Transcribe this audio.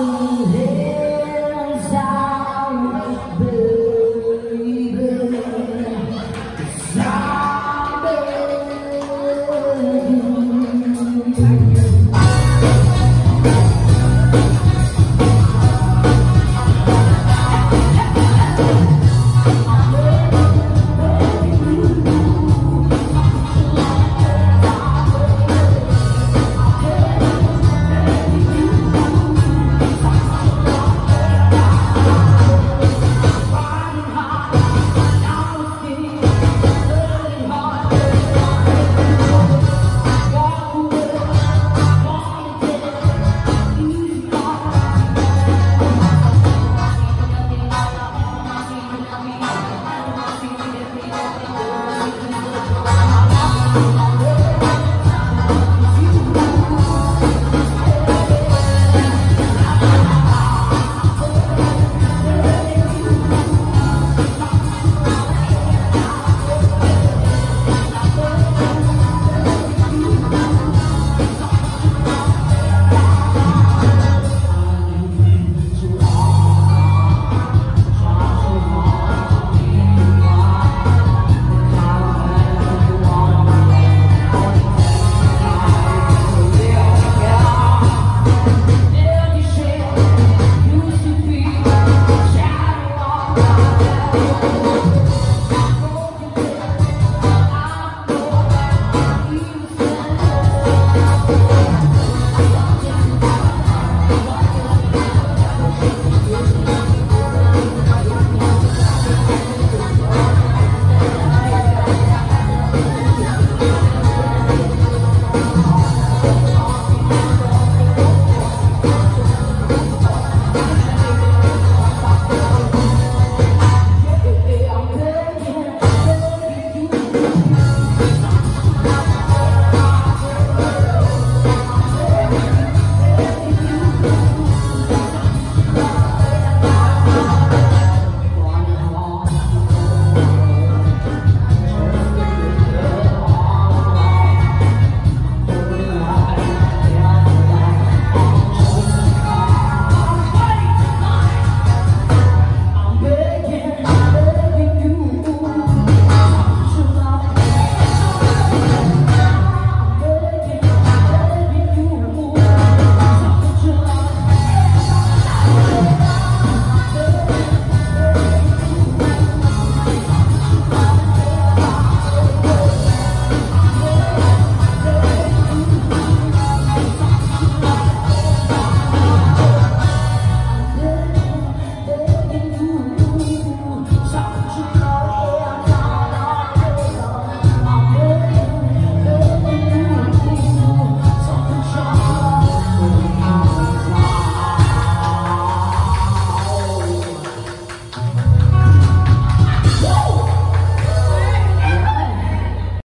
Hallelujah.